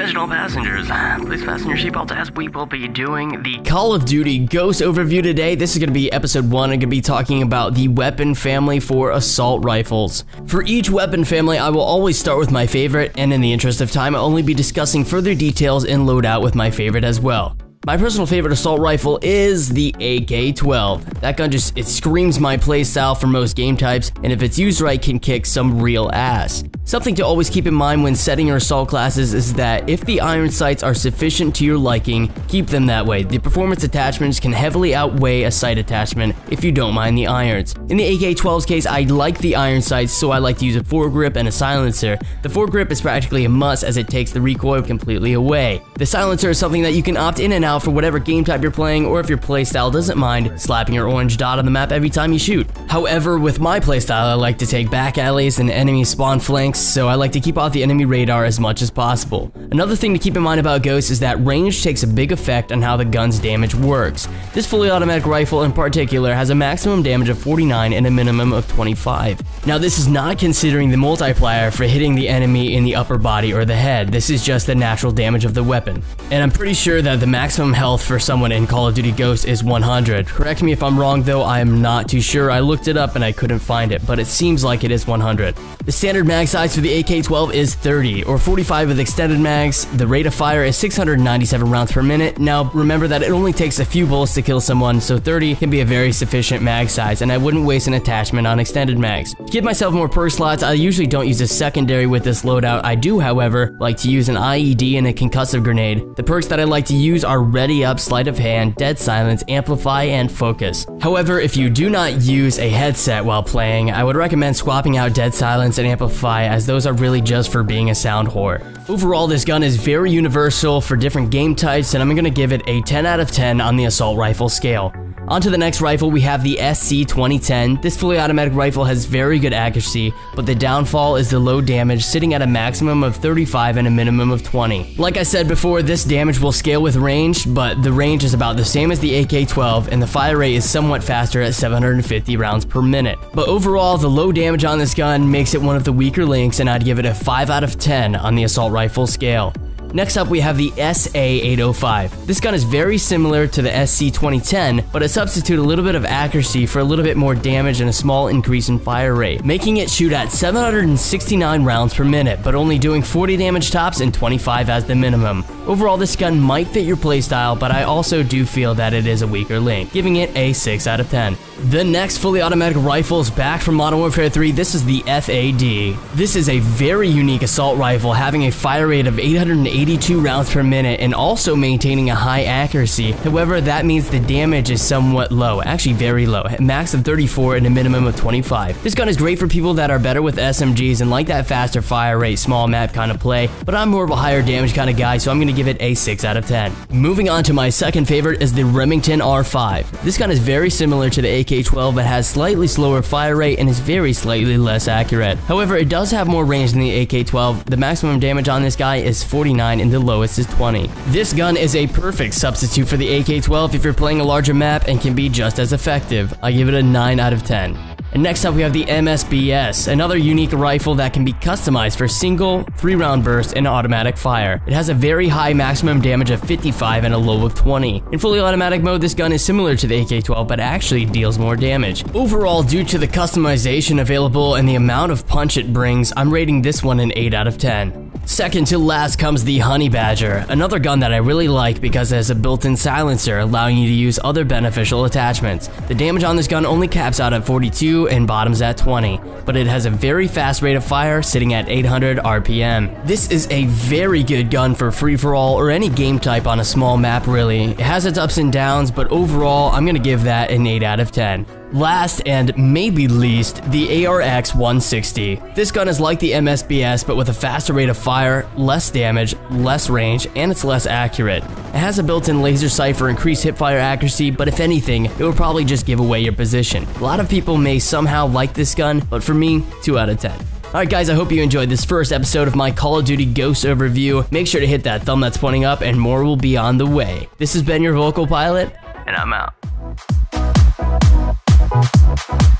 Attention all passengers, uh, please fasten your seatbelts as we will be doing the Call of Duty Ghost overview today. This is going to be episode 1. I'm going to be talking about the weapon family for assault rifles. For each weapon family, I will always start with my favorite, and in the interest of time, I'll only be discussing further details and loadout with my favorite as well. My personal favorite assault rifle is the AK-12. That gun just, it screams my playstyle for most game types, and if it's used right, can kick some real ass. Something to always keep in mind when setting your assault classes is that if the iron sights are sufficient to your liking, keep them that way. The performance attachments can heavily outweigh a sight attachment if you don't mind the irons. In the AK-12's case, I like the iron sights, so I like to use a foregrip and a silencer. The foregrip is practically a must as it takes the recoil completely away. The silencer is something that you can opt in and out for whatever game type you're playing or if your playstyle doesn't mind slapping your orange dot on the map every time you shoot. However, with my playstyle, I like to take back alleys and enemy spawn flanks so I like to keep off the enemy radar as much as possible. Another thing to keep in mind about Ghosts is that range takes a big effect on how the gun's damage works. This fully automatic rifle in particular has a maximum damage of 49 and a minimum of 25. Now this is not considering the multiplier for hitting the enemy in the upper body or the head, this is just the natural damage of the weapon. And I'm pretty sure that the maximum health for someone in Call of Duty Ghosts is 100. Correct me if I'm wrong though, I am not too sure. I looked it up and I couldn't find it, but it seems like it is 100. The standard mag size for the AK-12 is 30, or 45 with extended mags. The rate of fire is 697 rounds per minute. Now, remember that it only takes a few bullets to kill someone, so 30 can be a very sufficient mag size, and I wouldn't waste an attachment on extended mags. To give myself more perk slots, I usually don't use a secondary with this loadout. I do, however, like to use an IED and a concussive grenade. The perks that I like to use are Ready Up, Sleight of Hand, Dead Silence, Amplify, and Focus. However, if you do not use a headset while playing, I would recommend swapping out Dead Silence and Amplify as those are really just for being a sound whore. Overall, this gun is very universal for different game types, and I'm gonna give it a 10 out of 10 on the assault rifle scale. On to the next rifle, we have the SC-2010. This fully automatic rifle has very good accuracy, but the downfall is the low damage, sitting at a maximum of 35 and a minimum of 20. Like I said before, this damage will scale with range, but the range is about the same as the AK-12, and the fire rate is somewhat faster at 750 rounds per minute. But overall, the low damage on this gun makes it one of the weaker links, and I'd give it a 5 out of 10 on the assault rifle scale. Next up, we have the SA-805. This gun is very similar to the SC-2010, but it substitute a little bit of accuracy for a little bit more damage and a small increase in fire rate, making it shoot at 769 rounds per minute, but only doing 40 damage tops and 25 as the minimum. Overall, this gun might fit your playstyle, but I also do feel that it is a weaker link, giving it a 6 out of 10. The next fully automatic rifle is back from Modern Warfare 3. This is the FAD. This is a very unique assault rifle, having a fire rate of 882 rounds per minute and also maintaining a high accuracy. However, that means the damage is somewhat low, actually very low, max of 34 and a minimum of 25. This gun is great for people that are better with SMGs and like that faster fire rate, small map kind of play, but I'm more of a higher damage kind of guy, so I'm going to give it a 6 out of 10. Moving on to my second favorite is the Remington R5. This gun is very similar to the AK AK-12 but has slightly slower fire rate and is very slightly less accurate. However, it does have more range than the AK-12. The maximum damage on this guy is 49 and the lowest is 20. This gun is a perfect substitute for the AK-12 if you're playing a larger map and can be just as effective. I give it a 9 out of 10. And next up we have the MSBS, another unique rifle that can be customized for single, 3 round burst and automatic fire. It has a very high maximum damage of 55 and a low of 20. In fully automatic mode, this gun is similar to the AK-12 but actually deals more damage. Overall, due to the customization available and the amount of punch it brings, I'm rating this one an 8 out of 10. Second to last comes the Honey Badger, another gun that I really like because it has a built-in silencer allowing you to use other beneficial attachments. The damage on this gun only caps out at 42 and bottoms at 20, but it has a very fast rate of fire sitting at 800 RPM. This is a very good gun for free-for-all or any game type on a small map really. It has its ups and downs, but overall I'm gonna give that an 8 out of 10. Last and maybe least, the ARX 160. This gun is like the MSBS but with a faster rate of fire, less damage, less range, and it's less accurate. It has a built-in laser sight for increased hipfire accuracy, but if anything, it will probably just give away your position. A lot of people may somehow like this gun, but for me, 2 out of 10. Alright guys, I hope you enjoyed this first episode of my Call of Duty Ghost overview. Make sure to hit that thumb that's pointing up and more will be on the way. This has been your vocal pilot, and I'm out. Thank you.